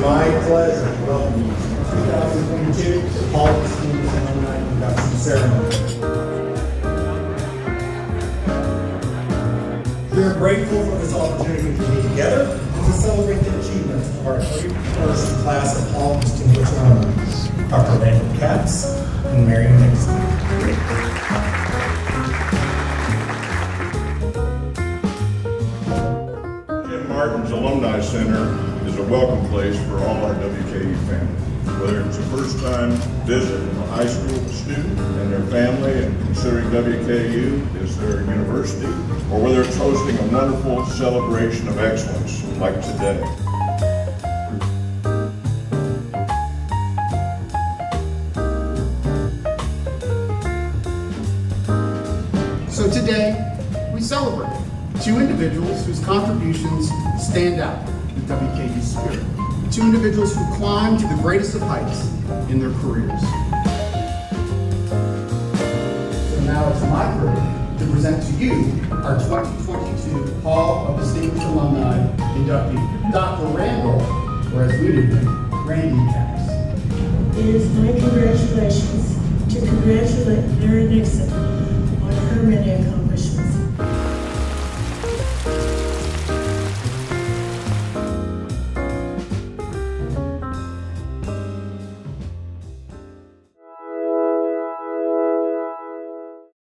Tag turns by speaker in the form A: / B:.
A: my pleasure to welcome you to 2022 to Paul Students Alumni Induction Ceremony. We are grateful for this opportunity to be together and to celebrate the achievements of our 31st class of Hall of Distinguished Alumni, Dr. Randall Capps and Mary Nixon.
B: Martin's Alumni Center is a welcome place for all our WKU family. Whether it's a first-time visit from a high school student and their family and considering WKU as their university, or whether it's hosting a wonderful celebration of excellence like today.
C: So today, we celebrate two individuals whose contributions stand out WKU spirit. Two individuals who climbed to the greatest of heights in their careers. So now it's my privilege to present to you our 2022 Hall of Distinguished Alumni inductee, Dr. Randall, or as we knew him, Randy Capps.
D: It is my congratulations to congratulate Mary Nixon